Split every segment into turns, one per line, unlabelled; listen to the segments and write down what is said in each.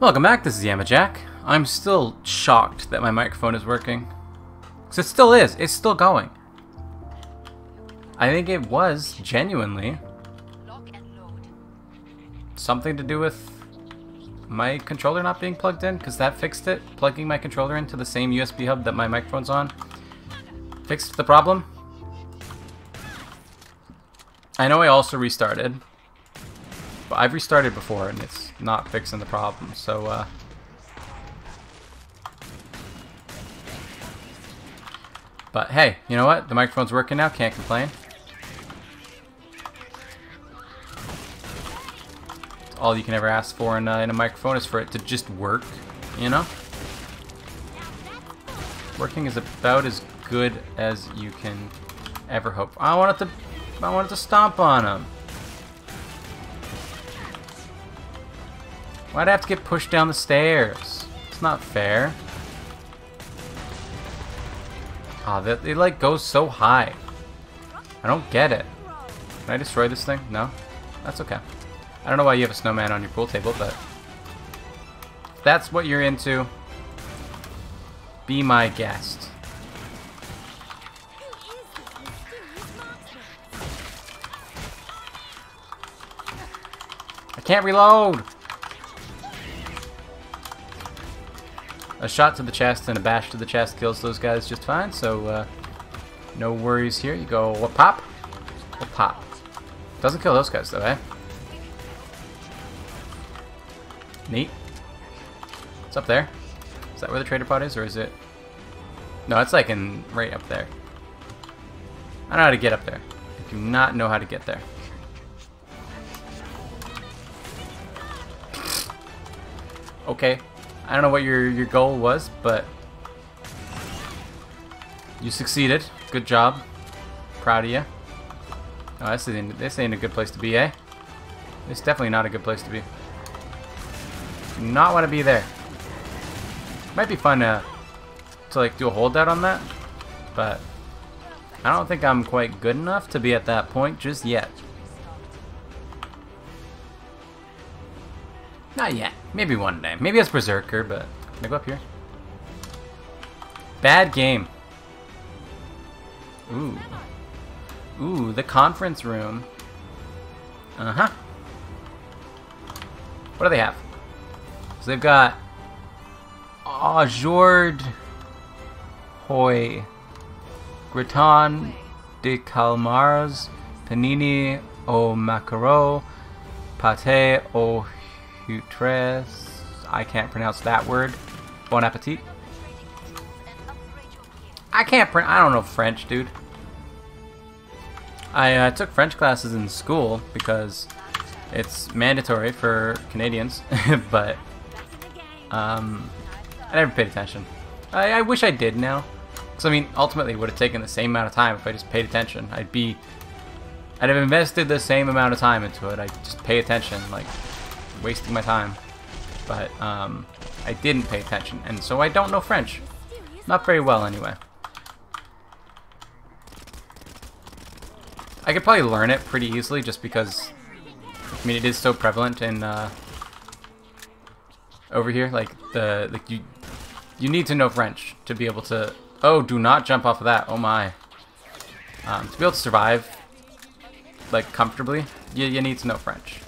Welcome back, this is Yamajac. I'm still shocked that my microphone is working. Because it still is, it's still going. I think it was, genuinely, something to do with my controller not being plugged in, because that fixed it. Plugging my controller into the same USB hub that my microphone's on fixed the problem. I know I also restarted, but I've restarted before and it's not fixing the problem, so uh, But hey, you know what? The microphone's working now, can't complain. all you can ever ask for in, uh, in a microphone is for it to just work, you know? Working is about as good as you can ever hope. I want it to I want it to stomp on him. Why'd I have to get pushed down the stairs? It's not fair. Ah, oh, it like goes so high. I don't get it. Can I destroy this thing? No? That's okay. I don't know why you have a snowman on your pool table, but that's what you're into. Be my guest. I can't reload! A shot to the chest and a bash to the chest kills those guys just fine, so uh, no worries here. You go, what pop? What pop? Doesn't kill those guys though, eh? Neat. It's up there. Is that where the trader pod is, or is it... No, it's like in right up there. I don't know how to get up there. I do not know how to get there. Okay. I don't know what your, your goal was, but... You succeeded. Good job. Proud of you. Oh, this ain't, this ain't a good place to be, eh? It's definitely not a good place to be. Do not want to be there. Might be fun to, to like do a holdout on that, but I don't think I'm quite good enough to be at that point just yet. Not yet. Maybe one day. Maybe as Berserker, but can I go up here? Bad game. Ooh. Ooh, the conference room. Uh-huh. What do they have? So they've got Ajord Hoy, Gratin de Calmars, Panini au Macaro, Pate au Hutres. I can't pronounce that word. Bon appetit. I can't print. I don't know French, dude. I uh, took French classes in school because it's mandatory for Canadians, but um, I never paid attention. I, I wish I did now. Because, I mean, ultimately it would have taken the same amount of time if I just paid attention. I'd be... I'd have invested the same amount of time into it. I'd just pay attention, like, wasting my time. But, um, I didn't pay attention, and so I don't know French. Not very well, anyway. I could probably learn it pretty easily just because, I mean, it is so prevalent in, uh, over here. Like the like you you need to know French to be able to. Oh, do not jump off of that. Oh my. Um, to be able to survive like comfortably, you you need to know French.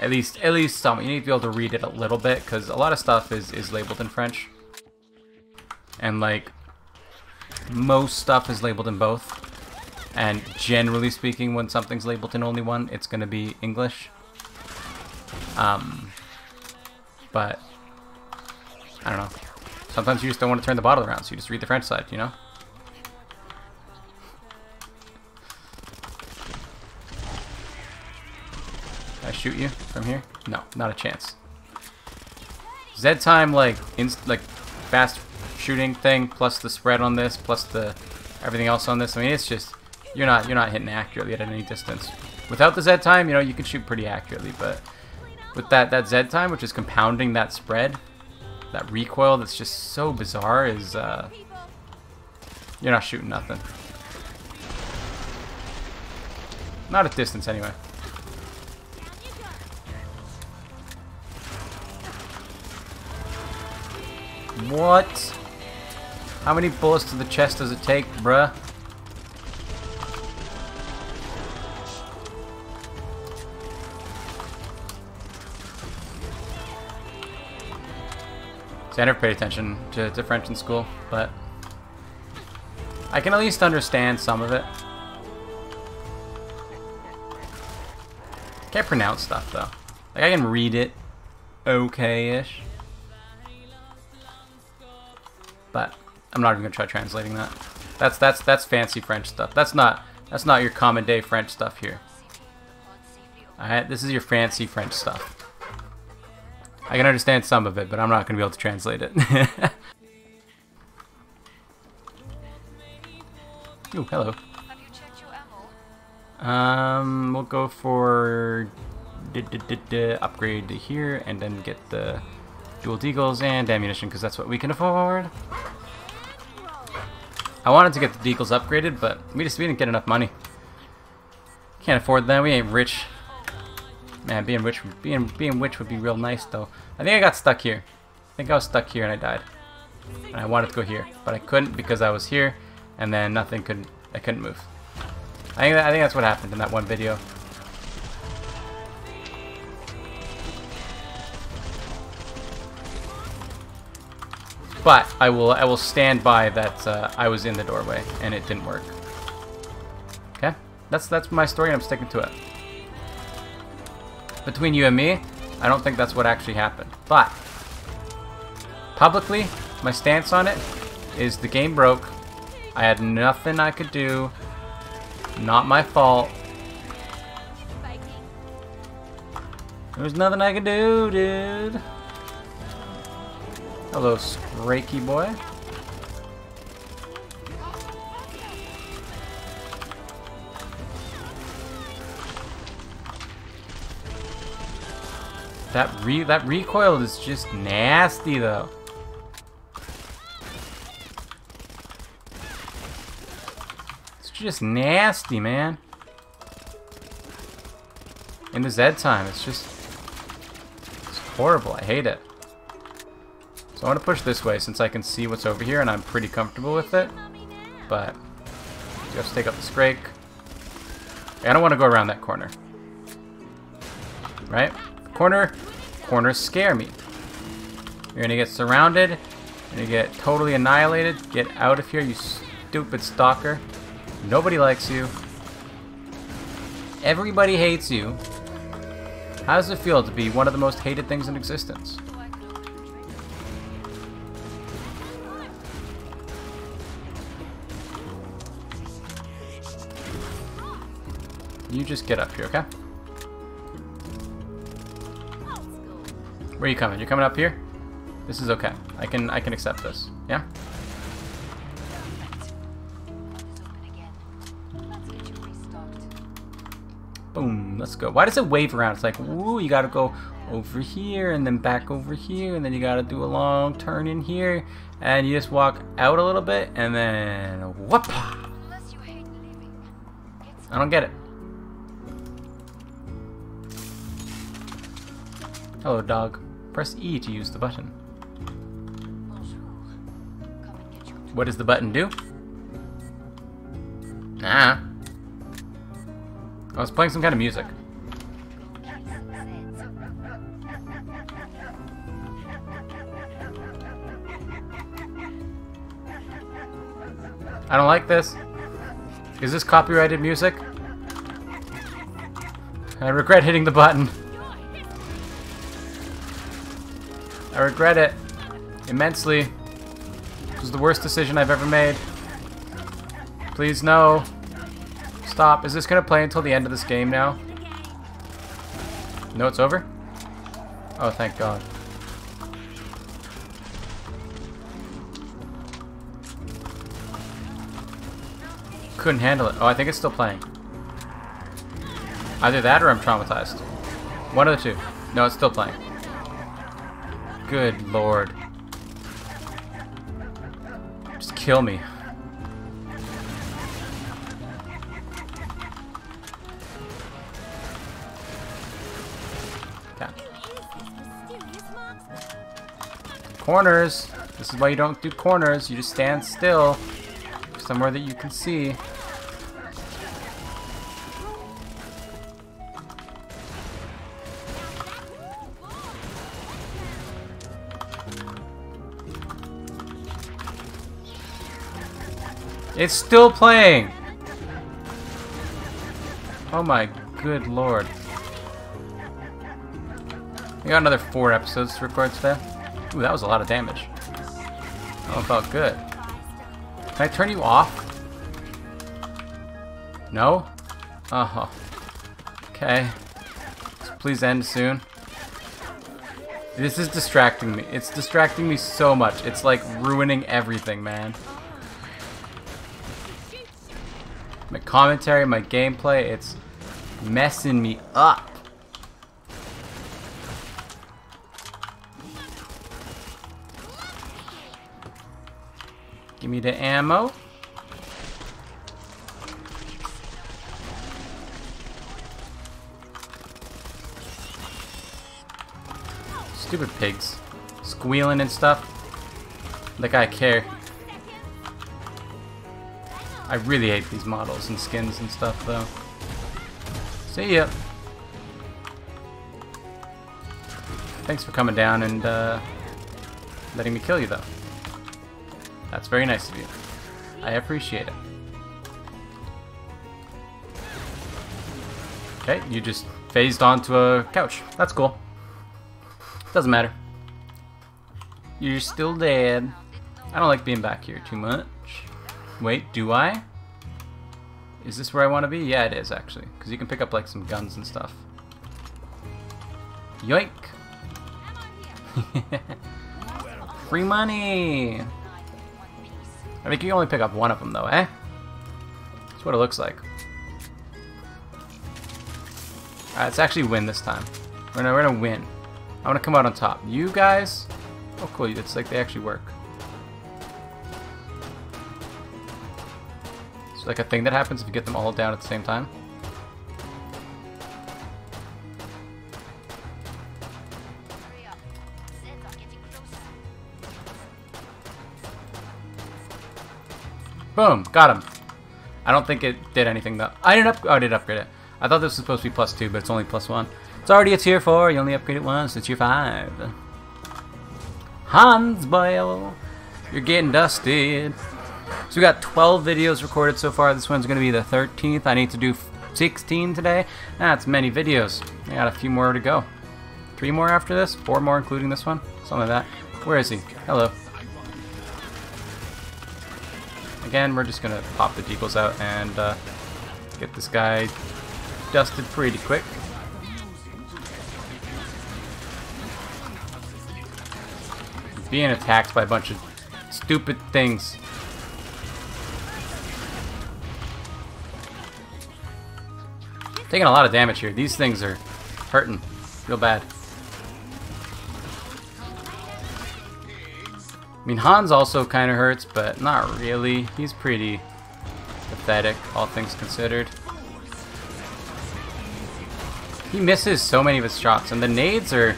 At least at least some. You need to be able to read it a little bit because a lot of stuff is is labeled in French. And like most stuff is labeled in both. And generally speaking, when something's labeled in only one, it's going to be English. Um, but I don't know. Sometimes you just don't want to turn the bottle around, so you just read the French side, you know? Shoot you from here? No, not a chance. Z time like inst like fast shooting thing plus the spread on this plus the everything else on this. I mean, it's just you're not you're not hitting accurately at any distance. Without the Z time, you know, you can shoot pretty accurately, but with that, that Z time, which is compounding that spread, that recoil that's just so bizarre is, uh, you're not shooting nothing. Not at distance, anyway. What? How many bullets to the chest does it take, bruh? See, I never paid attention to, to French in school, but I can at least understand some of it. Can't pronounce stuff though. Like I can read it okay-ish. I'm not even gonna try translating that. That's that's that's fancy French stuff. That's not that's not your common day French stuff here. Alright, this is your fancy French stuff. I can understand some of it, but I'm not to be able to translate it. Ooh, hello. Um, we'll go for upgrade to here and then get the dual deagles and ammunition because that's what we can afford. I wanted to get the deagles upgraded, but we just we didn't get enough money. Can't afford that. We ain't rich. Man, being rich, being being rich would be real nice though. I think I got stuck here. I think I was stuck here and I died. And I wanted to go here, but I couldn't because I was here, and then nothing could. I couldn't move. I think I think that's what happened in that one video. But I will I will stand by that uh, I was in the doorway and it didn't work. Okay, that's that's my story and I'm sticking to it between you and me, I don't think that's what actually happened. But, publicly, my stance on it is the game broke. I had nothing I could do. Not my fault. There was nothing I could do, dude. Hello, Scrakey boy. That re that recoil is just nasty though. It's just nasty, man. In the Z time, it's just it's horrible. I hate it. So I want to push this way since I can see what's over here and I'm pretty comfortable with it. But just take up the Scrake. I don't want to go around that corner. Right? Corner Corners scare me. You're gonna get surrounded. You're gonna get totally annihilated. Get out of here, you stupid stalker. Nobody likes you. Everybody hates you. How does it feel to be one of the most hated things in existence? You just get up here, okay? Where are you coming? You're coming up here? This is okay. I can I can accept this. Yeah? Boom, let's go. Why does it wave around? It's like, woo, you gotta go over here and then back over here and then you gotta do a long turn in here and you just walk out a little bit and then whoop. I don't get it. Hello, dog. Press E to use the button. What does the button do? Ah. I was playing some kind of music. I don't like this. Is this copyrighted music? I regret hitting the button. I regret it immensely. It was the worst decision I've ever made. Please, no. Stop. Is this going to play until the end of this game now? No, it's over? Oh, thank God. Couldn't handle it. Oh, I think it's still playing. Either that or I'm traumatized. One of the two. No, it's still playing. Good lord. Just kill me. Corners. This is why you don't do corners. You just stand still somewhere that you can see. It's still playing! Oh my good lord. We got another four episodes to record today. Ooh, that was a lot of damage. Oh, felt good. Can I turn you off? No? Uh-huh. Okay. Please end soon. This is distracting me. It's distracting me so much. It's like ruining everything, man. My commentary, my gameplay, it's messing me up. Give me the ammo. Stupid pigs. Squealing and stuff. Like I care. I really hate these models and skins and stuff, though. See ya. Thanks for coming down and uh, letting me kill you, though. That's very nice of you. I appreciate it. Okay, you just phased onto a couch. That's cool. Doesn't matter. You're still dead. I don't like being back here too much. Wait, do I? Is this where I want to be? Yeah, it is actually. Because you can pick up like some guns and stuff. Yoink! Free money! I think you can only pick up one of them though, eh? That's what it looks like. Alright, let's actually win this time. We're gonna, we're gonna win. I wanna come out on top. You guys... Oh cool, it's like they actually work. Like a thing that happens if you get them all down at the same time? Boom, got him. I don't think it did anything though. I didn't up oh, I did upgrade it. I thought this was supposed to be plus two, but it's only plus one. It's already a tier four, you only upgrade it once, it's tier five. Hans Boyle, you're getting dusted. So we got 12 videos recorded so far. This one's going to be the 13th. I need to do 16 today. That's many videos. I got a few more to go. Three more after this? Four more including this one? Something like that. Where is he? Hello. Again, we're just going to pop the deagles out and uh, get this guy dusted pretty quick. Being attacked by a bunch of stupid things. Taking a lot of damage here. These things are hurting real bad. I mean, Hans also kind of hurts, but not really. He's pretty pathetic, all things considered. He misses so many of his shots, and the nades are...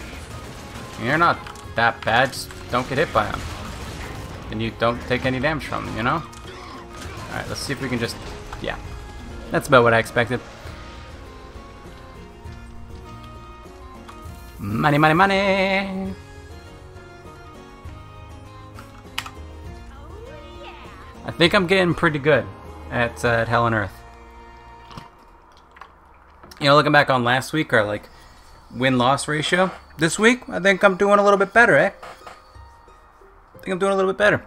You're not that bad, just don't get hit by them. And you don't take any damage from them, you know? Alright, let's see if we can just... Yeah. That's about what I expected. Money, money, money! I think I'm getting pretty good at, uh, at Hell on Earth. You know, looking back on last week, our, like, win-loss ratio, this week, I think I'm doing a little bit better, eh? I think I'm doing a little bit better.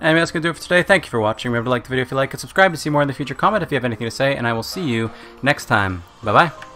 Anyway, that's going to do it for today. Thank you for watching. Remember to like the video if you like it, subscribe to see more in the future, comment if you have anything to say, and I will see you next time. Bye-bye.